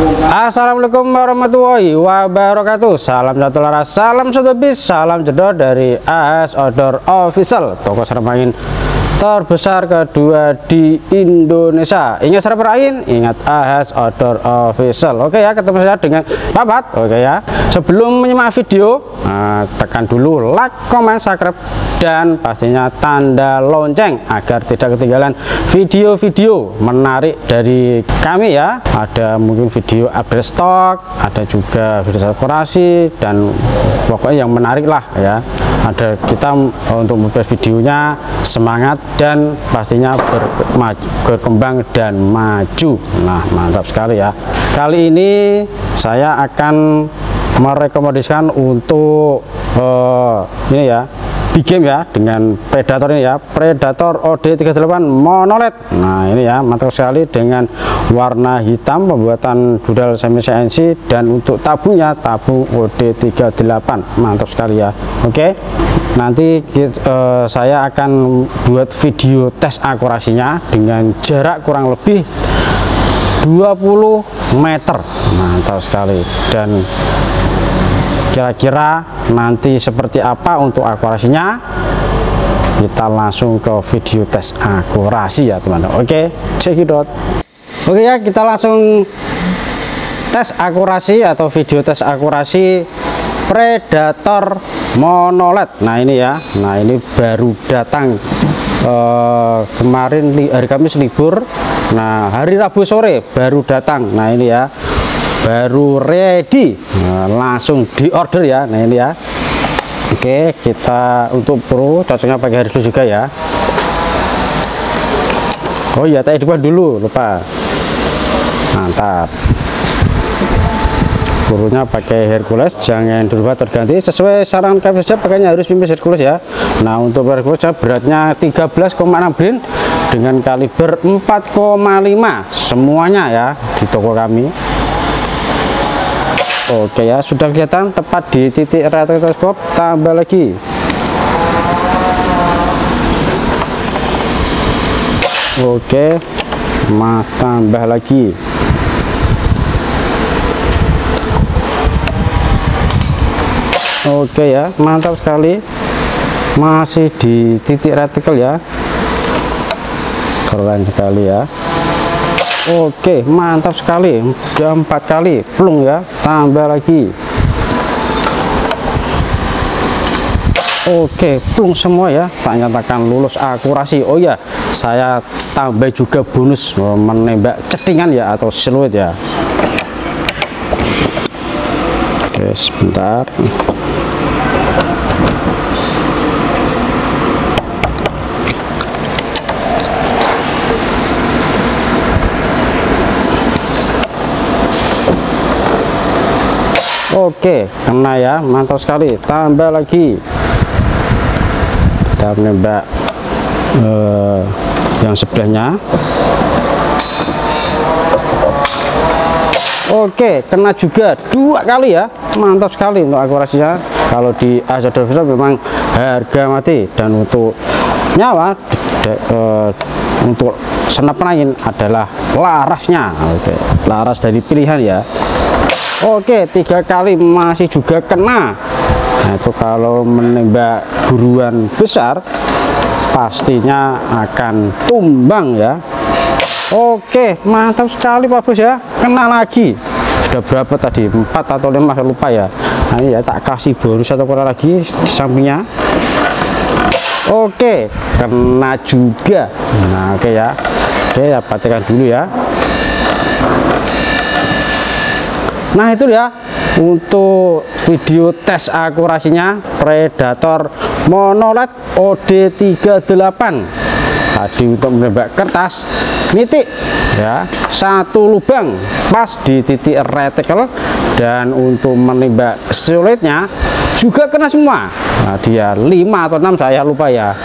Assalamualaikum warahmatullahi wabarakatuh. Salam satu laras, salam satu bis, salam jedor dari AS Outdoor Official. Toko sermain terbesar kedua di Indonesia. Ingat server lain, ingat AS Outdoor Official. Oke ya, ketemu saya dengan Babat. Oke ya, sebelum menyimak video nah, Tekan dulu like, comment, subscribe Dan pastinya tanda lonceng Agar tidak ketinggalan video-video menarik dari kami ya. Ada mungkin video update stok Ada juga video dekorasi Dan pokoknya yang menarik lah ya. Ada kita untuk membuat videonya semangat dan pastinya berkembang dan maju. Nah mantap sekali ya. Kali ini saya akan merekomendasikan untuk uh, ini ya big game ya dengan predator ini ya. Predator OD38 monoled nah ini ya mantap sekali dengan warna hitam pembuatan dudal semi CNC dan untuk tabungnya tabung OD38 mantap sekali ya. Oke nanti uh, saya akan buat video tes akurasinya dengan jarak kurang lebih 20 meter. Mantap sekali. Dan kira-kira nanti seperti apa untuk akurasinya? Kita langsung ke video tes akurasi ya teman-teman. Oke out. Oke ya kita langsung tes akurasi atau video tes akurasi predator monoled. Nah ini ya. Nah ini baru datang eh, kemarin hari Kamis libur. Nah hari Rabu sore baru datang. Nah ini ya baru ready. Nah, langsung di order ya nah ini ya. Oke kita untuk pro cocoknya pakai Hercules juga ya. Oh iya tadi depan dulu lupa. Mantap. Burunya pakai Hercules jangan dirubah terganti. Sesuai saran kami saja pakainya harus pimpin Hercules ya. Nah untuk Hercules beratnya 13,6 brin dengan kaliber 4,5 semuanya ya di toko kami Oke ya sudah kelihatan tepat di titik retoskop tambah lagi. Oke mas tambah lagi. Oke ya mantap sekali. Masih di titik retikel ya. Keren sekali ya Oke mantap sekali. Udah empat kali. Plung ya. Tambah lagi. Oke plung semua ya. Tak nyatakan lulus akurasi. Oh ya saya tambah juga bonus menembak cedingan ya atau siluet ya. Oke sebentar Oke kena ya mantap sekali. Tambah lagi. Kita menembak uh, yang sebelahnya. Oke kena juga dua kali ya. Mantap sekali untuk akurasinya. Kalau di Azador bisa memang harga mati. Dan untuk nyawa de, uh, untuk senapan angin adalah larasnya. Oke laras dari pilihan ya Oke tiga kali masih juga kena. Nah itu kalau menembak buruan besar pastinya akan tumbang ya. Oke mantap sekali Pak Bos ya. Kena lagi. Sudah berapa tadi? Empat atau lima saya lupa ya. Nah ya tak kasih bonus atau kurang lagi di sampingnya. Oke kena juga. Nah oke ya. Oke ya perhatikan dulu ya Nah itu ya untuk video tes akurasinya Predator monoled OD38 tadi untuk menembak kertas nitik ya satu lubang pas di titik reticle dan untuk menembak sulitnya juga kena semua. Nah, dia 5 atau 6 saya lupa ya.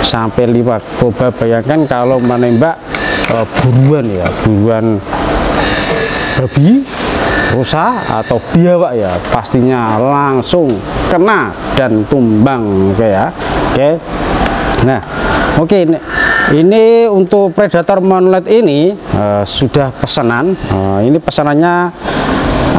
Sampai 5 coba bayangkan kalau menembak uh, buruan ya buruan babi rusa atau biawak ya pastinya langsung kena dan tumbang. Oke ya. Oke. Nah oke ini untuk predator monolet ini uh, sudah pesanan. Uh, ini pesanannya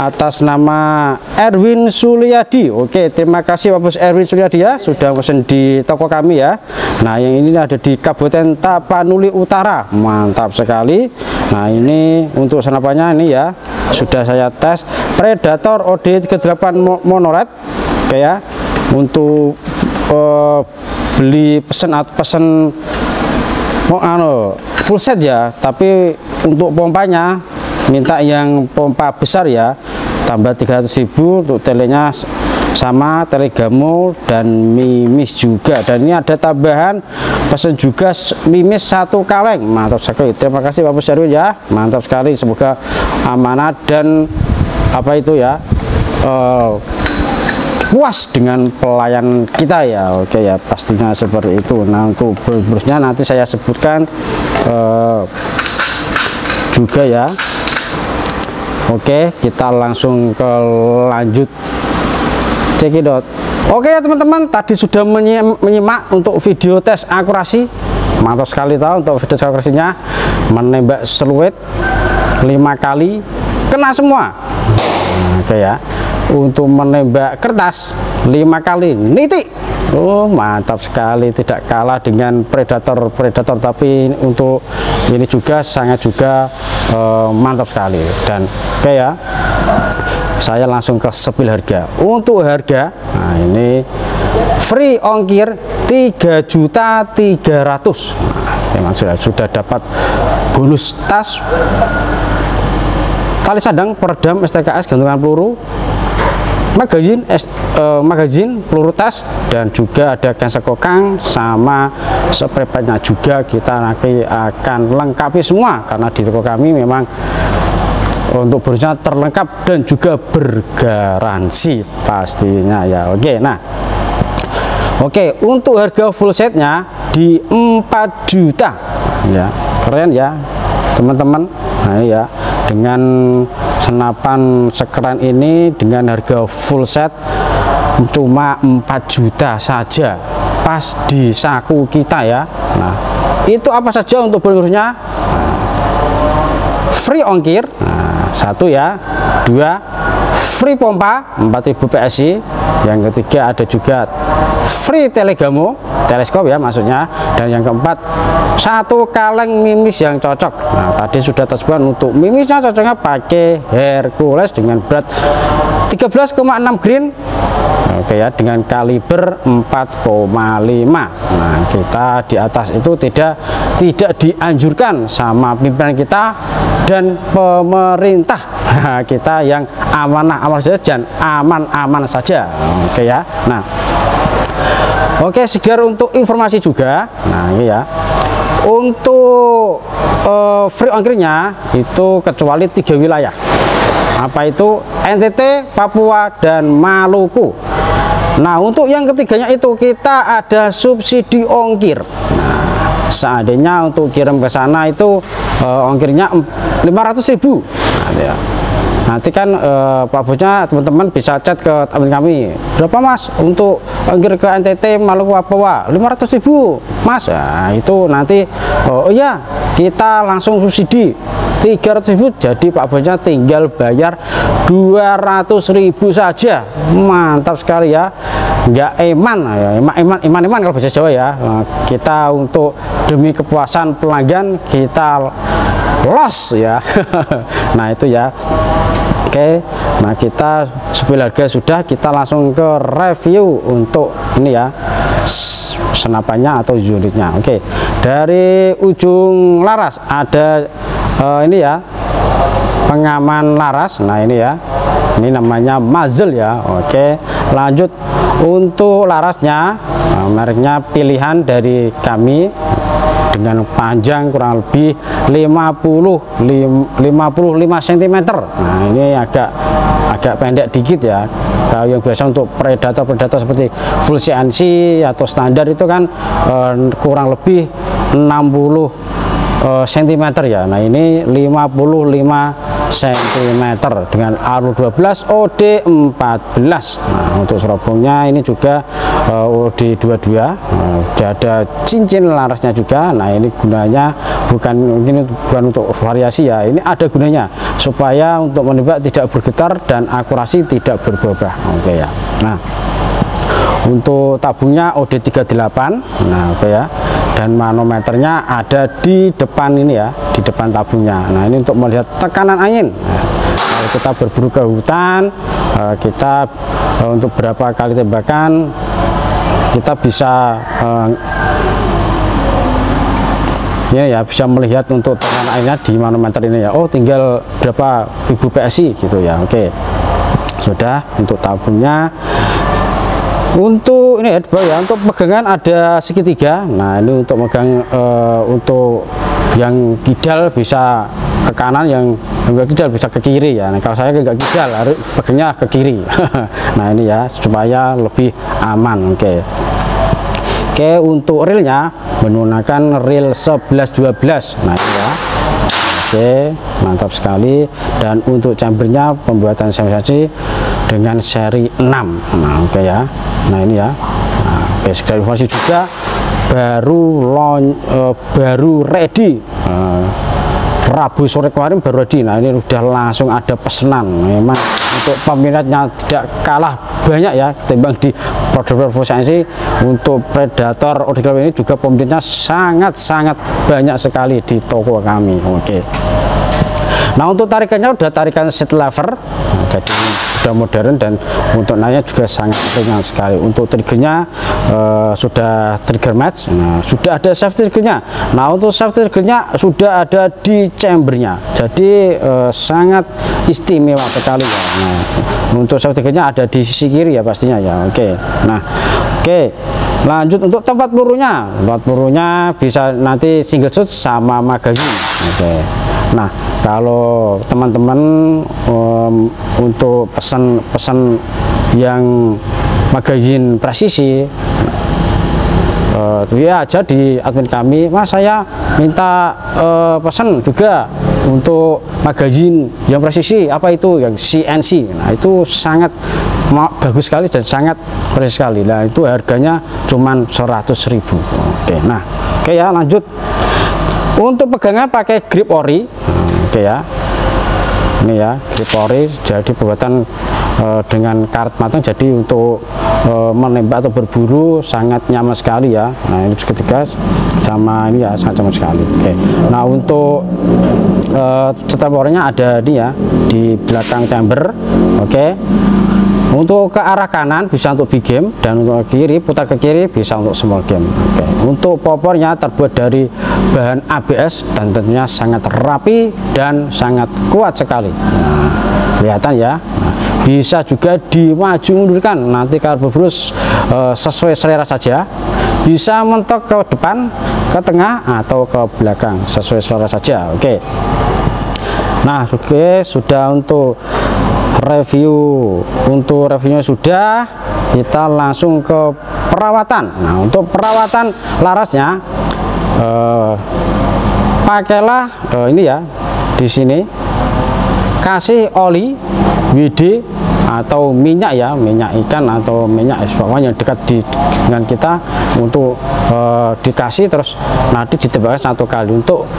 atas nama Erwin Suliadi Oke terima kasih Pak Erwin Suliadi ya. Sudah pesan di toko kami ya. Nah yang ini ada di Kabupaten Tapanuli Utara. Mantap sekali. Nah ini untuk senapannya ini ya sudah saya tes. Predator OD38 monolet Oke ya. Untuk uh, beli pesan atau pesan oh, anu full set ya. Tapi untuk pompanya minta yang pompa besar ya. Tambah 300.000 untuk telenya sama telegamo dan mimis juga. Dan ini ada tambahan pesan juga mimis satu kaleng. Mantap sekali. Terima kasih Bapak Syarwi ya. Mantap sekali. Semoga amanah dan apa itu ya uh, puas dengan pelayan kita ya. Oke ya pastinya seperti itu. Nah untuk berusnya nanti saya sebutkan uh, juga ya. Oke kita langsung ke lanjut. Cekidot oke ya teman-teman tadi sudah menyimak untuk video tes akurasi. Mantap sekali tahu untuk video tes akurasinya. Menembak seluit lima kali kena semua. Oke ya untuk menembak kertas lima kali nitik. Oh mantap sekali tidak kalah dengan predator-predator tapi untuk ini juga sangat juga uh, mantap sekali. Dan oke ya saya langsung ke sepil harga. Untuk harga nah ini free ongkir 3 juta 300 nah, memang sudah sudah dapat bonus tas. Tali sadang peredam STKS gantungan peluru magazin es, uh, magazin peluru tas dan juga ada cancel kokang sama spray juga. Kita nanti akan lengkapi semua karena di toko kami memang untuk berusnya terlengkap dan juga bergaransi pastinya ya. Oke nah. Oke, untuk harga full setnya di 4 juta, ya keren ya, teman-teman. Nah ya, dengan senapan sekeren ini dengan harga full set cuma 4 juta saja. Pas di saku kita ya. Nah itu apa saja untuk bonusnya free ongkir. Nah, satu ya dua free pompa 4000 PSI yang ketiga ada juga free telegamo teleskop ya maksudnya. Dan yang keempat satu kaleng mimis yang cocok. Nah tadi sudah tersebut untuk mimisnya cocoknya pakai Hercules dengan berat 13,6 green. Oke ya dengan kaliber 4,5 Nah kita di atas itu tidak tidak dianjurkan sama pimpinan kita dan pemerintah. Kita yang amanah-amanah saja dan aman-aman saja. Oke ya. Nah. Oke segar untuk informasi juga. Nah ini ya. Untuk uh, free ongkirnya itu kecuali tiga wilayah. Apa itu? NTT, Papua, dan Maluku. Nah untuk yang ketiganya itu kita ada subsidi ongkir seandainya untuk kirim ke sana itu uh, ongkirnya 500.000 nah, ya nanti kan eh, Pak Bosnya teman-teman bisa chat ke teman kami. Berapa mas? Untuk ongkir ke NTT Maluku Papua 500 ribu mas. Ya itu nanti oh iya kita langsung subsidi 300 ribu jadi Pak Bosnya tinggal bayar 200 ribu saja. Mantap sekali ya. Enggak eman ya. Eman eman eman, kalau bahasa Jawa ya. Nah, kita untuk demi kepuasan pelanggan kita loss ya. Nah itu ya. Oke. Nah kita sepil harga sudah kita langsung ke review untuk ini ya. Senapannya atau unitnya. Oke. Dari ujung laras ada uh, ini ya pengaman laras. Nah ini ya. Ini namanya muzzle ya. Oke lanjut untuk larasnya. Nah, mereknya pilihan dari kami dengan panjang kurang lebih 50 55 cm nah ini agak agak pendek dikit ya. Kalau yang biasa untuk predator-predator seperti full CNC atau standar itu kan eh, kurang lebih 60 eh, cm ya. Nah ini 55 cm dengan alur 12 OD 14 nah untuk serobongnya ini juga uh, OD22 uh, ada cincin larasnya juga. Nah ini gunanya bukan mungkin bukan untuk variasi ya. Ini ada gunanya supaya untuk menembak tidak bergetar dan akurasi tidak berubah oke okay ya. Nah untuk tabungnya OD38 nah oke okay ya dan manometernya ada di depan ini ya di depan tabungnya. Nah ini untuk melihat tekanan angin. Kalau kita berburu ke hutan eh, kita eh, untuk berapa kali tembakan kita bisa eh, ya ya bisa melihat untuk tekanan anginnya di manometer ini ya. Oh tinggal berapa ribu PSI gitu ya. Oke. Sudah untuk tabungnya untuk ini ya untuk pegangan ada segitiga. Nah ini untuk megang uh, untuk yang kidal bisa ke kanan yang enggak kidal bisa ke kiri ya. Nah, kalau saya enggak kidal harus pegangnya ke kiri. Nah ini ya supaya lebih aman oke. Okay. oke untuk reelnya menggunakan reel 1112 nah ini ya. Oke mantap sekali. Dan untuk chambernya pembuatan sensasi dengan seri 6 nah oke okay ya nah ini ya. Nah, basic informasi juga baru lon, uh, baru ready. Uh, Rabu sore kemarin baru ready. Nah ini sudah langsung ada pesanan. Memang untuk peminatnya tidak kalah banyak ya ketimbang di produk profesional untuk predator original ini juga peminatnya sangat-sangat banyak sekali di toko kami. Oke. okay. Nah untuk tarikannya udah tarikan seat lever jadi sudah modern dan untuk naiknya juga sangat ringan sekali. Untuk triggernya uh, sudah trigger match. Nah sudah ada safety triggernya. Nah untuk safety triggernya sudah ada di chambernya. Jadi uh, sangat istimewa sekali ya. Nah, untuk safety triggernya ada di sisi kiri ya pastinya ya. Oke. Okay. nah oke. Okay lanjut untuk tempat pelurunya. Tempat pelurunya bisa nanti single shot sama magazine. Oke. Okay. nah kalau teman-teman um, untuk pesan-pesan yang magazine presisi uh, ya aja di admin kami. Mas saya minta uh, pesan juga untuk magazine yang presisi apa itu? Yang CNC nah itu sangat bagus sekali dan sangat fresh sekali. Nah itu harganya cuman 100.000 oke nah oke ya lanjut. Untuk pegangan pakai grip ori oke ya. Ini ya grip ori jadi buatan e, dengan karet matang jadi untuk e, menembak atau berburu sangat nyaman sekali ya. Nah ini ketiga sama ini ya sangat nyaman sekali. Oke. Nah untuk e, setelah orinya ada ini ya di belakang chamber. Oke untuk ke arah kanan bisa untuk big game dan untuk ke kiri putar ke kiri bisa untuk small game. Oke. untuk popornya terbuat dari bahan ABS dan tentunya sangat rapi dan sangat kuat sekali. Nah, kelihatan ya? Nah, bisa juga dimaju mundurkan. Nanti kalau berbrus e, sesuai selera saja bisa mentok ke depan ke tengah atau ke belakang sesuai selera saja. Oke. Nah oke sudah untuk review. Untuk reviewnya sudah kita langsung ke perawatan. Nah untuk perawatan larasnya eh, pakailah eh, ini ya di sini. Kasih oli WD atau minyak ya minyak ikan atau minyak yang dekat di dengan kita untuk eh, dikasih terus nanti ditembakkan satu kali untuk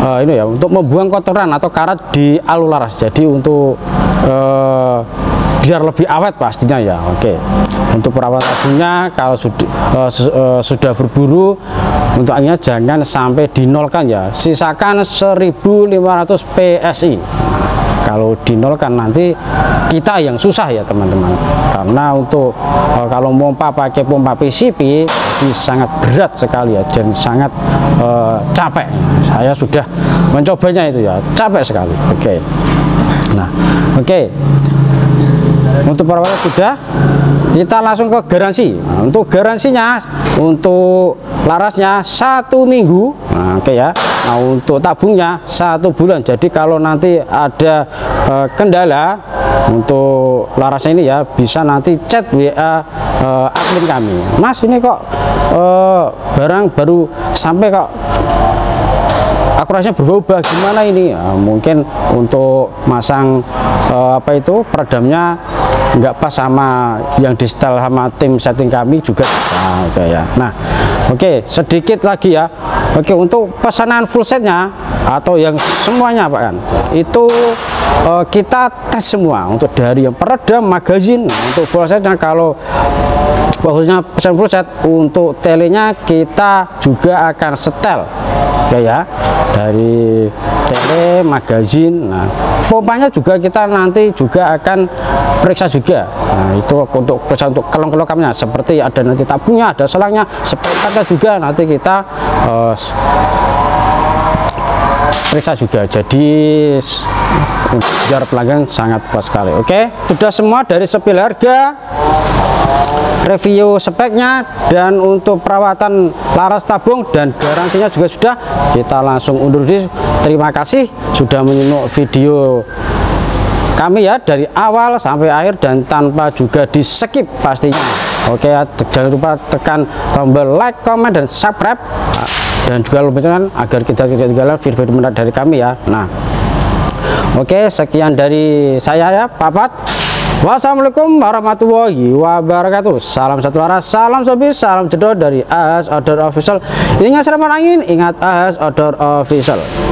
uh, ini ya untuk membuang kotoran atau karat di alularas jadi untuk uh, biar lebih awet pastinya ya oke okay. untuk perawatan kalau sudah uh, uh, sudah berburu untuk anginnya jangan sampai dinolkan ya sisakan 1500 PSI kalau dinolkan nanti kita yang susah ya teman-teman karena untuk kalau pompa pakai pompa PCP ini sangat berat sekali ya dan sangat capek saya sudah mencobanya itu ya capek sekali oke okay. Nah oke. Okay. untuk perawatan sudah kita langsung ke garansi. Nah, untuk garansinya untuk larasnya satu minggu. Nah, oke okay ya. Nah untuk tabungnya satu bulan. Jadi kalau nanti ada e, kendala untuk larasnya ini ya bisa nanti chat WA e, admin kami. Mas ini kok e, barang baru sampai kok akurasinya berubah. Gimana ini? Ya, mungkin untuk masang uh, apa itu peredamnya nggak pas sama yang di setel sama tim setting kami juga bisa oke ya. Nah oke sedikit lagi ya. Oke untuk pesanan full setnya atau yang semuanya Pak kan itu uh, kita tes semua untuk dari yang peredam magazin nah, untuk full setnya kalau khususnya pesan full set untuk telenya kita juga akan setel oke ya. Dari tele magazin. Nah pompanya juga kita nanti juga akan periksa juga. Nah itu untuk periksa untuk kelong-kelongnya seperti ada nanti tabungnya ada selangnya sepetanya juga nanti kita uh, periksa juga. Jadi biar pelanggan sangat puas sekali. Oke? Sudah semua dari sepil harga review speknya dan untuk perawatan laras tabung dan garansinya juga sudah. Kita langsung undur diri. Terima kasih sudah menyimak video kami ya dari awal sampai akhir dan tanpa juga di skip pastinya. Oke ya jangan lupa tekan tombol like comment dan subscribe. Dan juga loncengkan agar kita tidak ketinggalan video-video menarik dari kami ya. Nah oke sekian dari saya ya papat Wassalamualaikum warahmatullahi wabarakatuh. Salam satu arah, salam sobi, salam jedor dari AS Outdoor Official. Ingat sereman angin, ingat AS Outdoor Official